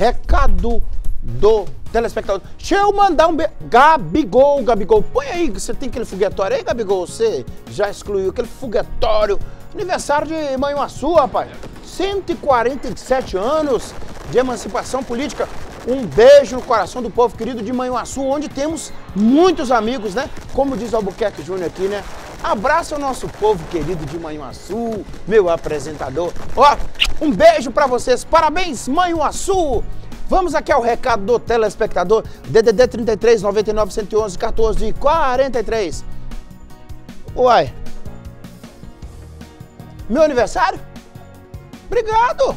recado do telespectador. Deixa eu mandar um beijo. Gabigol, Gabigol. Põe aí, você tem aquele foguetório aí, Gabigol? Você já excluiu aquele foguetório. Aniversário de Manhuaçu, rapaz. 147 anos de emancipação política. Um beijo no coração do povo querido de Manhuaçu, onde temos muitos amigos, né? Como diz Albuquerque Júnior aqui, né? Abraça o nosso povo querido de Manhuaçu, meu apresentador. Ó, um beijo para vocês. Parabéns, Manhuaçu! Vamos aqui ao recado do telespectador. DDD 33 99 111 14 43. Uai. Meu aniversário? Obrigado.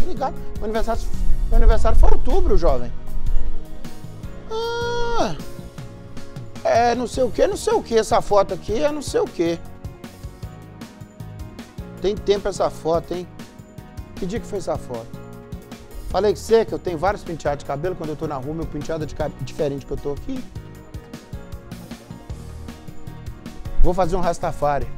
Obrigado. Meu aniversário, meu aniversário foi outubro, jovem. Ah. É não sei o que, não sei o que. Essa foto aqui é não sei o que. Tem tempo essa foto, hein? Que dia que foi essa foto? Falei que você que eu tenho vários penteados de cabelo. Quando eu tô na rua, meu penteado é diferente que eu tô aqui. Vou fazer um Rastafari.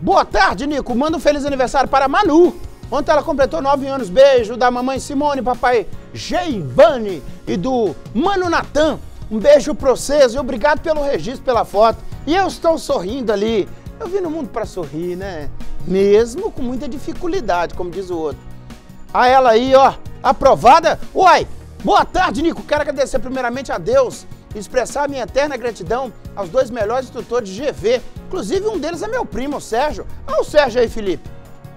Boa tarde, Nico. Manda um feliz aniversário para Manu. Ontem ela completou nove anos. Beijo da mamãe Simone, papai Geivane e do Mano Natan. Um beijo pra vocês e obrigado pelo registro, pela foto. E eu estou sorrindo ali. Eu vim no mundo para sorrir, né? Mesmo com muita dificuldade, como diz o outro. A ela aí, ó, aprovada. Uai, boa tarde, Nico. Quero agradecer primeiramente a Deus e expressar minha eterna gratidão aos dois melhores instrutores de GV. Inclusive, um deles é meu primo, o Sérgio. Olha o Sérgio aí, Felipe.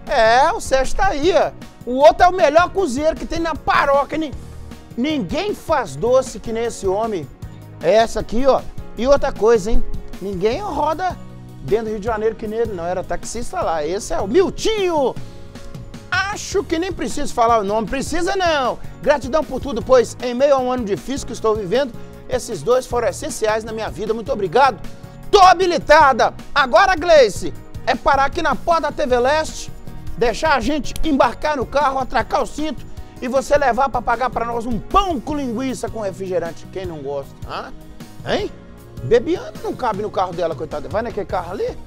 É, o Sérgio tá aí, ó. O outro é o melhor cozinheiro que tem na paróquia. Ninguém faz doce que nem esse homem. É essa aqui, ó. E outra coisa, hein? Ninguém roda dentro do Rio de Janeiro que nele, não. Era taxista lá. Esse é o Miltinho Acho que nem preciso falar o nome, precisa não. Gratidão por tudo, pois em meio a um ano difícil que estou vivendo, esses dois foram essenciais na minha vida. Muito obrigado. Tô habilitada. Agora, Gleice, é parar aqui na porta da TV Leste, deixar a gente embarcar no carro, atracar o cinto e você levar para pagar para nós um pão com linguiça com refrigerante. Quem não gosta? Hã? Hein? Bebiano não cabe no carro dela, coitada. Vai naquele carro ali?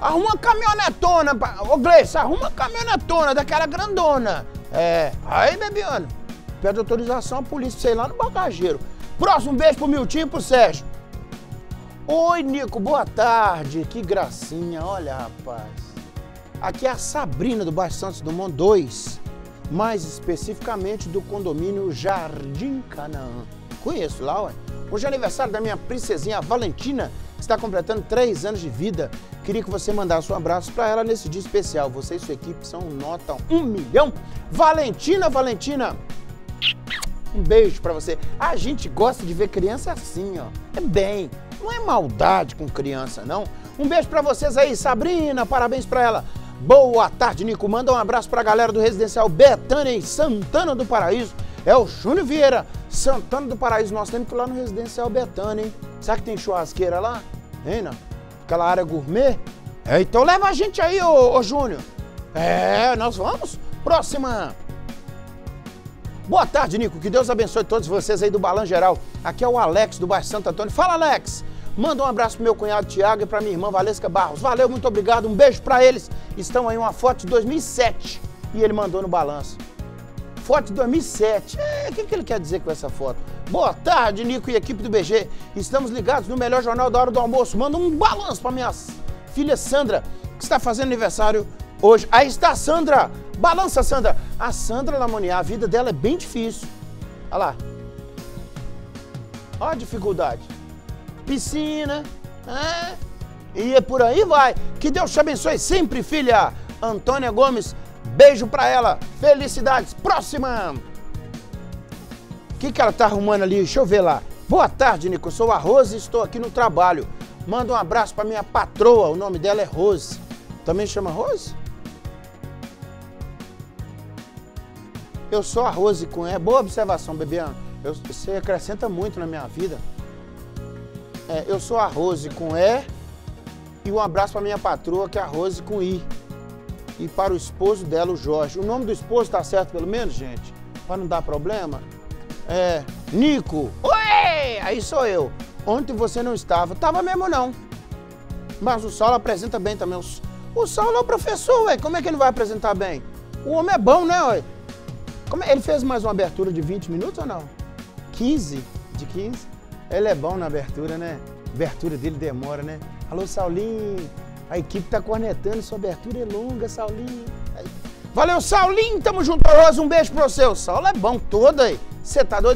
Arruma uma caminhonetona, ô Gleice, arruma uma caminhonetona daquela grandona. É, aí, Bebiano, pede autorização à polícia sei lá no bagageiro. Próximo beijo pro Miltinho e pro Sérgio. Oi, Nico, boa tarde. Que gracinha, olha, rapaz. Aqui é a Sabrina do Baixo Santos Dumont 2, mais especificamente do condomínio Jardim Canaã. Conheço lá, ué. Hoje é aniversário da minha princesinha Valentina, que está completando três anos de vida. Queria que você mandasse um abraço para ela nesse dia especial. Você e sua equipe são nota um milhão. Valentina, Valentina, um beijo para você. A gente gosta de ver criança assim, ó. É bem, não é maldade com criança, não. Um beijo para vocês aí, Sabrina, parabéns para ela. Boa tarde, Nico. Manda um abraço para a galera do Residencial Betânia em Santana do Paraíso. É o Júnior Vieira, Santana do Paraíso. Nós temos que ir lá no Residencial Betânia, hein? Será que tem churrasqueira lá? Hein, não? aquela área gourmet. É, então leva a gente aí, ô, ô Júnior. É, nós vamos. Próxima. Boa tarde, Nico. Que Deus abençoe todos vocês aí do Balan Geral. Aqui é o Alex do bairro Santo Antônio. Fala, Alex. Manda um abraço pro meu cunhado Tiago e pra minha irmã Valesca Barros. Valeu, muito obrigado. Um beijo para eles. Estão aí uma foto de 2007 e ele mandou no balanço. Foto de 2007. É, o que, que ele quer dizer com essa foto? Boa tarde, Nico e equipe do BG. Estamos ligados no melhor jornal da hora do almoço. Manda um balanço para minha filha Sandra, que está fazendo aniversário hoje. Aí está a Sandra. Balança, Sandra. A Sandra Lamonier, a vida dela é bem difícil. Olha lá. Olha a dificuldade. Piscina, é, e por aí vai. Que Deus te abençoe sempre, filha. Antônia Gomes, beijo para ela. Felicidades. Próxima que, que ela tá arrumando ali? Deixa eu ver lá. Boa tarde, Nico. Sou a Rose e estou aqui no trabalho. Manda um abraço para minha patroa. O nome dela é Rose. Também chama Rose? Eu sou a Rose com É boa observação, Bebiano. Eu, você acrescenta muito na minha vida. É, eu sou a Rose com E e um abraço para minha patroa, que é a Rose com I. E para o esposo dela, o Jorge. O nome do esposo tá certo pelo menos, gente? Para não dar problema? É, Nico, oi! Aí sou eu. Ontem você não estava. Tava mesmo não. Mas o Saulo apresenta bem também. O Saulo é o professor, ué. Como é que ele vai apresentar bem? O homem é bom, né, ué? Como é- ele fez mais uma abertura de 20 minutos ou não? 15? De 15? Ele é bom na abertura, né? A abertura dele demora, né? Alô, Saulinho. A equipe tá cornetando, sua abertura é longa, Saulinho. Valeu, Saulinho. Tamo junto, Rosa. Um beijo pro seu. Saulo é bom todo aí. Você tá doido?